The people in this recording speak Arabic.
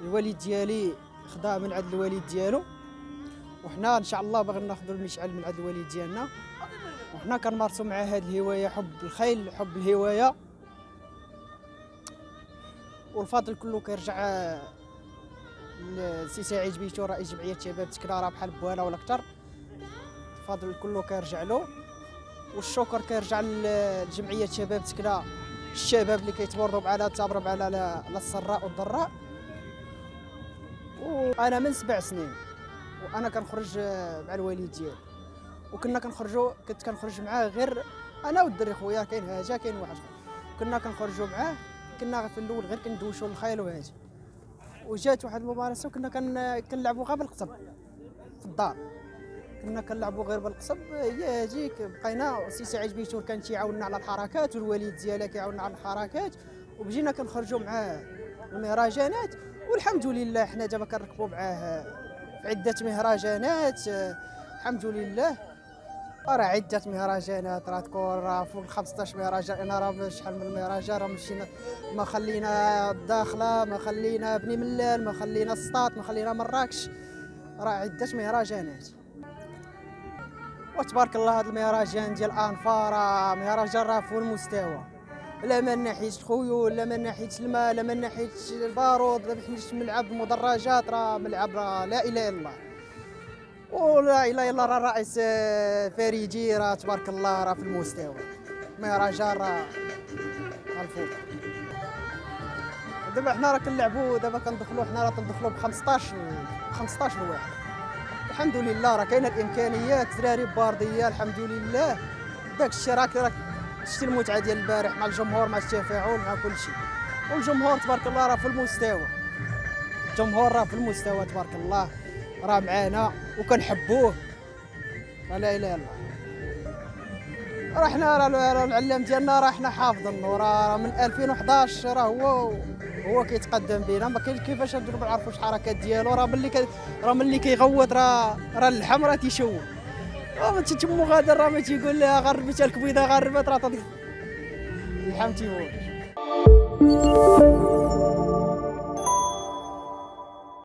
الوالد ديالي خدا من عند الوالد ديالو وحنا إن شاء الله باغي ناخذ المشعل من عند الوالد ديالنا. وحنا كنمارسوا مع هذه الهواية حب الخيل حب الهواية. والفضل كله كيرجع لسي سعيد بيتو رئيس جمعية شباب تكنا راه بحال بوالا ولا أكثر الفضل كله كيرجع له. والشكر كيرجع لجمعية شباب تكنا الشباب اللي كيتبرضوا معنا تابروا معنا لا السراء والضراء. وأنا من سبع سنين وأنا كنخرج مع الوالد ديالي. وكنا كنخرجوا كنت كنخرج معاه غير أنا والدري خويا كاين هاجا كاين واحد كنا كنخرجوا معاه كنا في الأول غير كندوشوا الخيل وهاجي وجات واحد الممارسة وكنا كن كنلعبوا غير بالقصب في الدار. كنا كنلعبوا غير بالقصب. هي هاجيك بقينا سي سعيد بيتور كان تيعاوننا على الحركات والوالد ديالها كيعاوننا على الحركات وبجينا كنخرجوا معاه المهرجانات والحمد لله حنا دابا كنركبوا معاه في عدة مهرجانات. الحمد لله. راه عدة مهرجانات راه تكون راه فوق 15 مهرجان. أنا راه شحال من المهرجان راه مشينا ما خلينا الداخلة ما خلينا بني ملال ما خلينا السطات ما خلينا مراكش. راه عدة مهرجانات. وتبارك الله هذا المهرجان ديال انفا راه مهرجان راه فوق المستوى لا من ناحيه الخيول لا من ناحيه الماء لا من ناحيه البارود لا من ناحيه ملعب المدرجات راه ملعب راه لا إله إلا الله. ولا إله إلا الله راه الرئيس فريدي راه تبارك الله راه في المستوى. مهرجان راه الفوق دابا حنا راه كنلعبوا دابا كندخلوا حنا راه كندخلوا ب 15 15 واحد. الحمد لله راه كاينة الإمكانيات الدراري باردية الحمد لله. داك الشيء راك راك شتي المتعة ديال البارح مع الجمهور مع التفاعل مع كل شيء. والجمهور تبارك الله راه في المستوى. الجمهور راه في المستوى تبارك الله. راه معانا وكنحبوه. لا إله إلا الله. راه حنا راه العلام ديالنا راه حنا حافظينه راه من 2011 راه هو هو كيتقدم بينا. ما كاينش كيفاش نديرو ما نعرفوش الحركات ديالو. راه ملي راه ملي كيغوت راه راه اللحم راه تيشوه. راه تمو غادر راه ما تيقول لها غربت الكبيدة غربت راه اللحم تيموت.